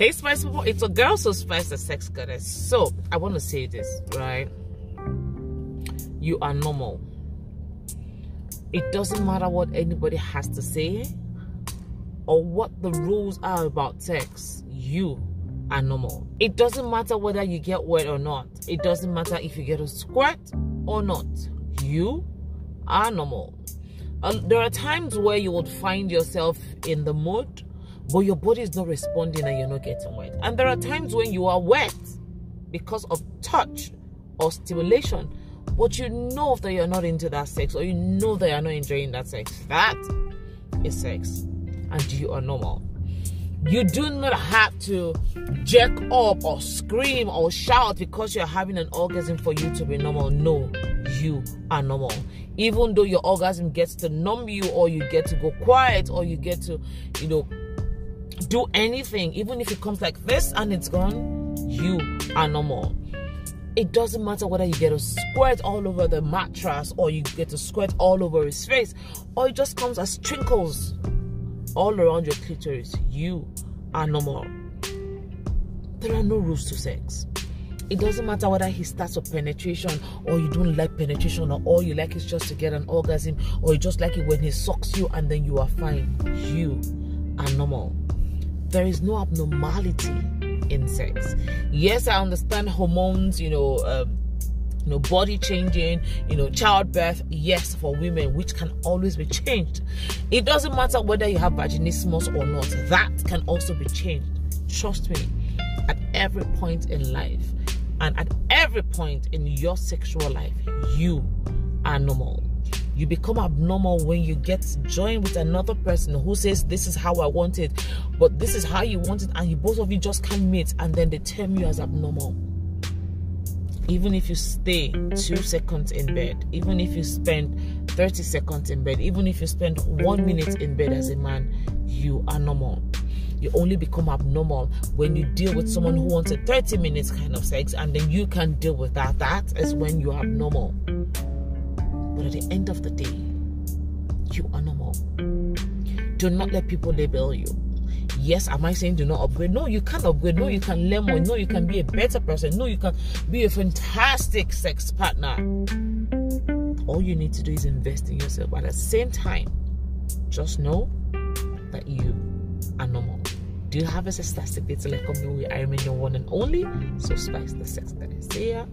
Hey, Spice it's a girl, Soul Spice the sex goddess. So, I want to say this, right? You are normal. It doesn't matter what anybody has to say or what the rules are about sex. You are normal. It doesn't matter whether you get wet or not. It doesn't matter if you get a squirt or not. You are normal. Uh, there are times where you would find yourself in the mood but your body is not responding and you're not getting wet. And there are times when you are wet because of touch or stimulation, but you know that you're not into that sex or you know that you're not enjoying that sex. That is sex, and you are normal. You do not have to jerk up or scream or shout because you're having an orgasm for you to be normal. No, you are normal. Even though your orgasm gets to numb you, or you get to go quiet, or you get to, you know, do anything, even if it comes like this and it's gone, you are normal. It doesn't matter whether you get a squirt all over the mattress or you get a squirt all over his face or it just comes as trinkles all around your clitoris. You are normal. There are no rules to sex. It doesn't matter whether he starts with penetration or you don't like penetration or all you like is just to get an orgasm or you just like it when he sucks you and then you are fine. You are normal there is no abnormality in sex. Yes, I understand hormones, you know, um, you know, body changing, you know, childbirth, yes, for women, which can always be changed. It doesn't matter whether you have vaginismus or not, that can also be changed. Trust me, at every point in life and at every point in your sexual life, you are normal. You become abnormal when you get joined with another person who says, This is how I want it, but this is how you want it, and you both of you just can't meet, and then they term you as abnormal. Even if you stay two seconds in bed, even if you spend 30 seconds in bed, even if you spend one minute in bed as a man, you are normal. You only become abnormal when you deal with someone who wants a 30 minutes kind of sex and then you can deal with that. That is when you're abnormal. But at the end of the day, you are normal. Do not let people label you. Yes, am I saying do not upgrade? No, you can't upgrade. No, you can learn more. No, you can be a better person. No, you can be a fantastic sex partner. All you need to do is invest in yourself. But at the same time, just know that you are normal. Do you have a to let come your way? I remain your one and only. Soul Spice the sex that is. Ya.